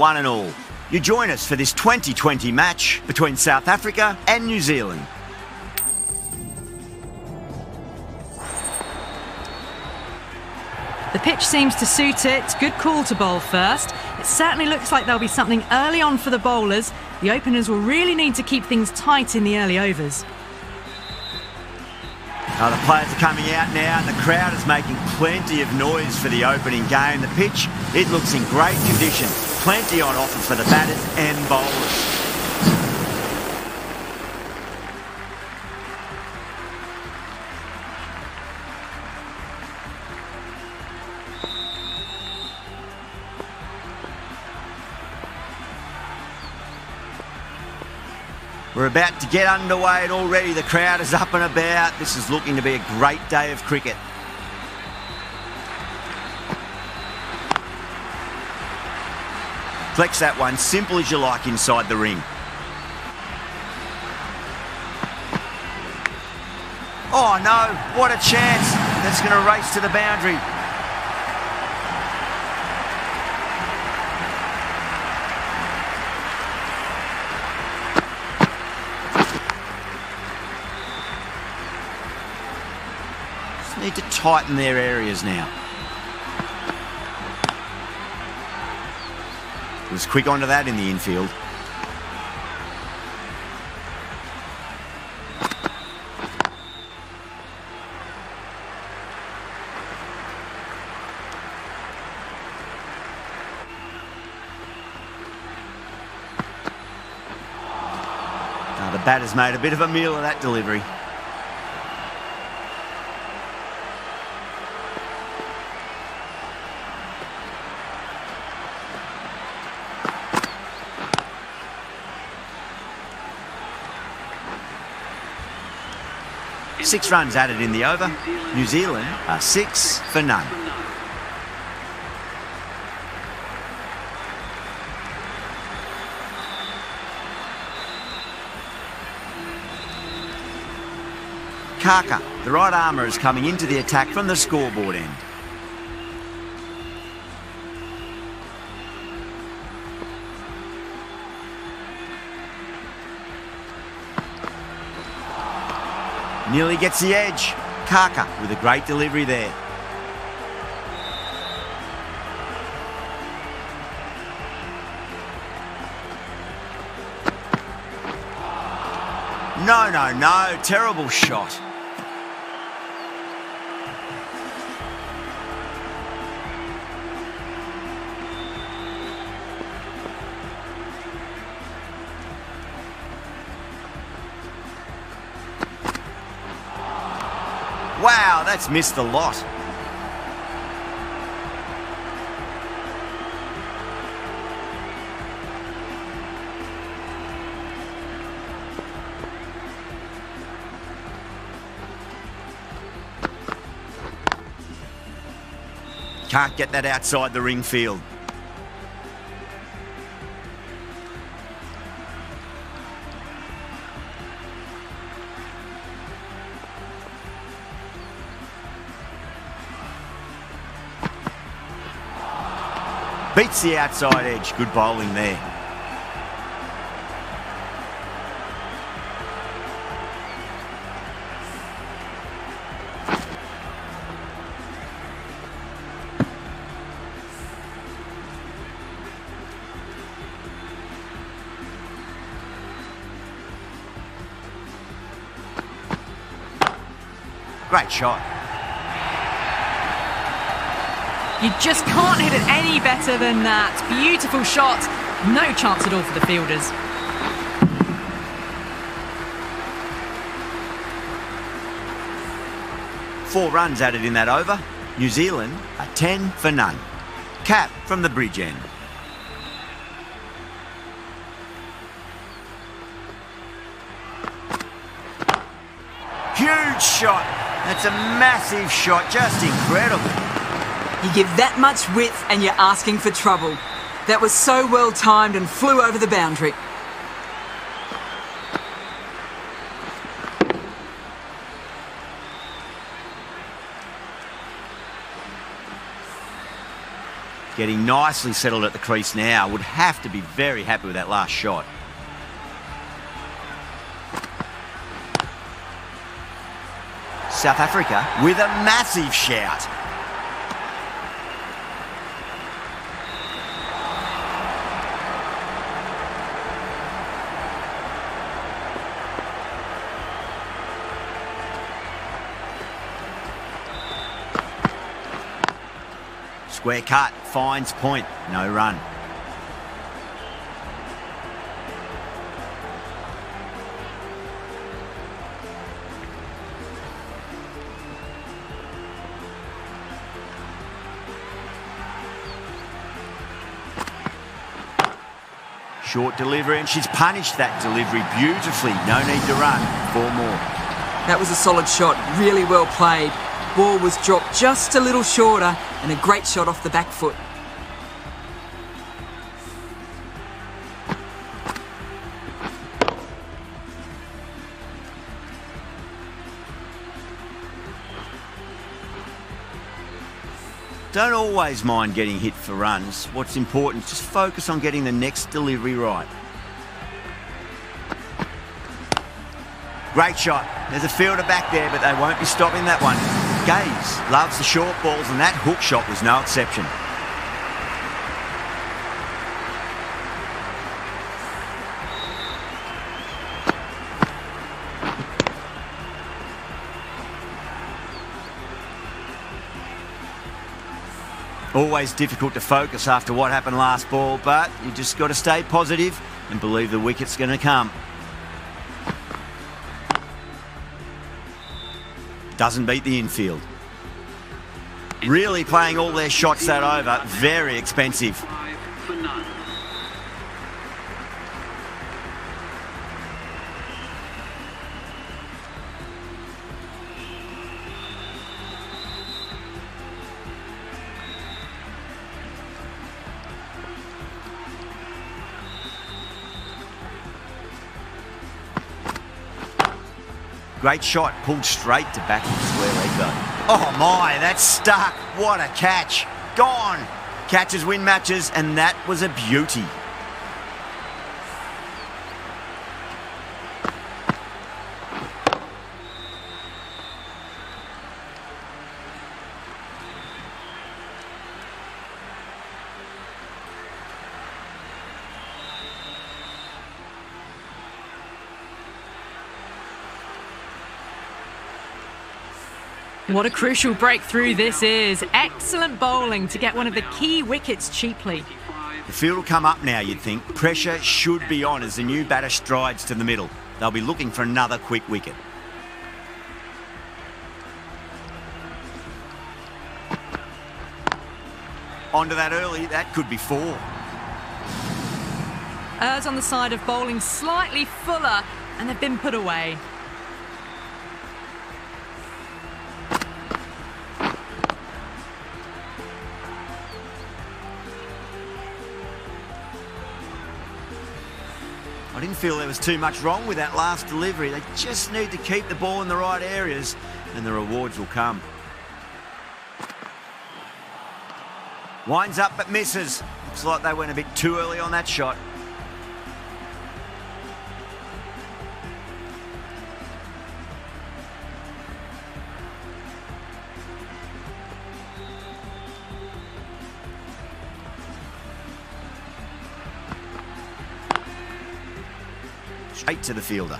one and all. You join us for this 2020 match between South Africa and New Zealand. The pitch seems to suit it. Good call to bowl first. It certainly looks like there'll be something early on for the bowlers. The openers will really need to keep things tight in the early overs. Oh, the players are coming out now and the crowd is making plenty of noise for the opening game. The pitch, it looks in great condition. Plenty on offer for the batters and bowlers. We're about to get underway and already the crowd is up and about. This is looking to be a great day of cricket. Flex that one, simple as you like inside the ring. Oh no, what a chance. That's going to race to the boundary. Just need to tighten their areas now. Was quick onto that in the infield. Now the batter's made a bit of a meal of that delivery. Six runs added in the over. New Zealand are six for none. Khaka, the right armour, is coming into the attack from the scoreboard end. Nearly gets the edge. Khaka with a great delivery there. No, no, no. Terrible shot. Wow, that's missed a lot. Can't get that outside the ring field. Beats the outside edge. Good bowling there. Great shot. You just can't hit it any better than that. Beautiful shot. No chance at all for the fielders. Four runs added in that over. New Zealand are 10 for none. Kapp from the bridge end. Huge shot. That's a massive shot. Just incredible. You give that much width and you're asking for trouble. That was so well timed and flew over the boundary. Getting nicely settled at the crease now. Would have to be very happy with that last shot. South Africa with a massive shout. Square cut, finds point, no run. Short delivery, and she's punished that delivery beautifully. No need to run. Four more. That was a solid shot, really well played. Ball was dropped just a little shorter, and a great shot off the back foot. Don't always mind getting hit for runs. What's important is just focus on getting the next delivery right. Great shot. There's a fielder back there, but they won't be stopping that one. Gaze loves the short balls, and that hook shot was no exception. Always difficult to focus after what happened last ball, but you just got to stay positive and believe the wicket's going to come. Doesn't beat the infield. Really playing all their shots that over. Very expensive. Great shot, pulled straight to back in square leg though. Oh my, that's stuck. What a catch. Gone. Catches win matches, and that was a beauty. What a crucial breakthrough this is. Excellent bowling to get one of the key wickets cheaply. The field will come up now, you'd think. Pressure should be on as the new batter strides to the middle. They'll be looking for another quick wicket. Onto that early, that could be four. Errs on the side of bowling slightly fuller, and they've been put away. Feel there was too much wrong with that last delivery. They just need to keep the ball in the right areas and the rewards will come. Winds up but misses. Looks like they went a bit too early on that shot. To the fielder.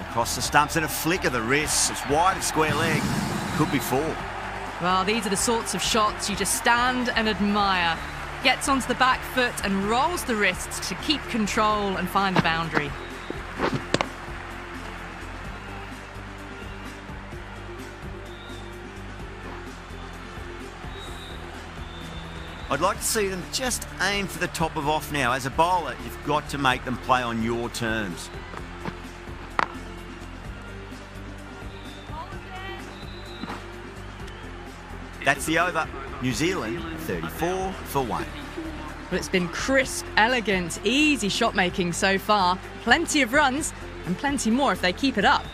Across the stumps and a flick of the wrist. It's wide of square leg. Could be four. Well, these are the sorts of shots you just stand and admire. Gets onto the back foot and rolls the wrists to keep control and find the boundary. I'd like to see them just aim for the top of off now. As a bowler, you've got to make them play on your terms. That's the over. New Zealand 34 for 1. Well, it's been crisp, elegant, easy shot making so far. Plenty of runs, and plenty more if they keep it up.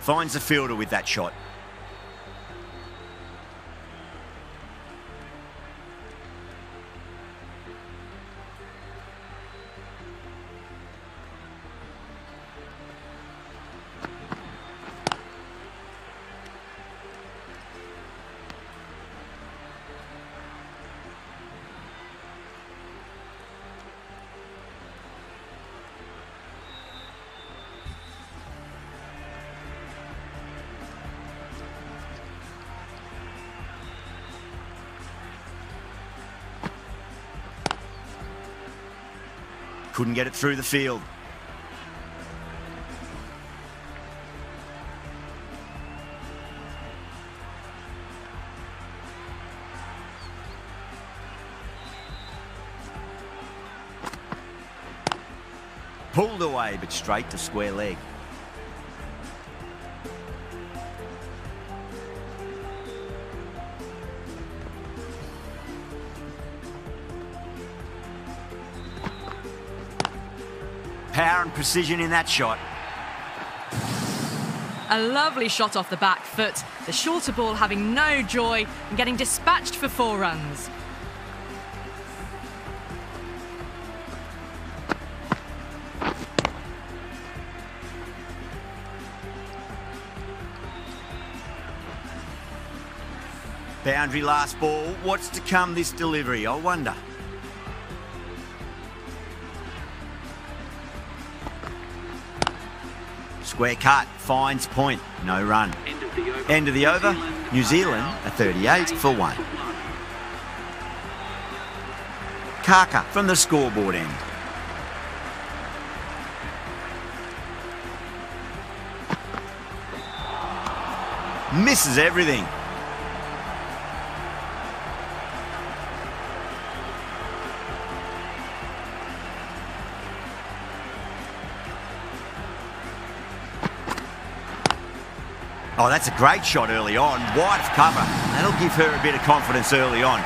Finds the fielder with that shot. Couldn't get it through the field. Pulled away, but straight to square leg. Power and precision in that shot. A lovely shot off the back foot. The shorter ball having no joy and getting dispatched for four runs. Boundary last ball. What's to come this delivery? I wonder. Square cut, finds point, no run. End of the over. New Zealand a 38 for one. Khaka from the scoreboard end. Misses everything. Oh, that's a great shot early on. Wide of cover. That'll give her a bit of confidence early on.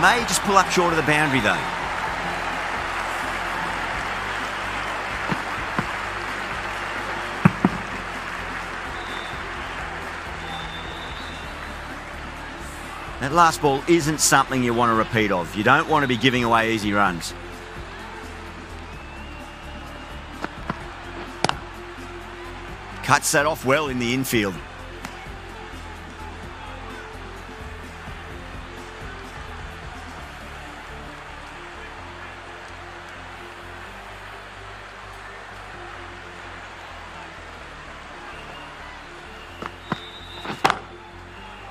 May just pull up short of the boundary though. That last ball isn't something you want to repeat of. You don't want to be giving away easy runs. Cuts that off well in the infield.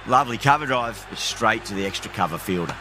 Lovely cover drive, straight to the extra cover fielder.